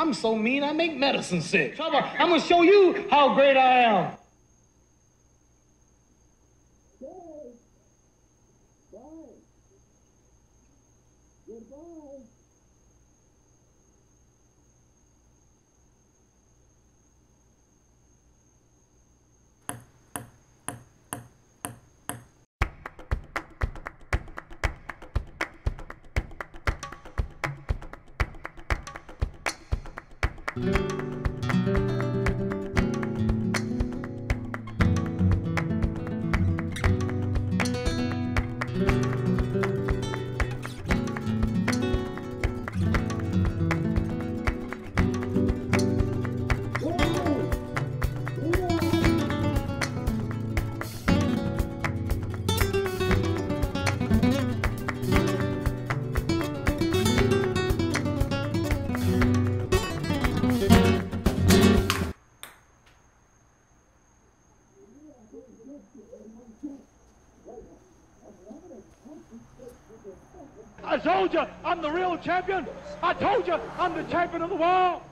I'm so mean I make medicine sick. I'm gonna show you how great I am. I told you I'm the real champion. I told you I'm the champion of the world.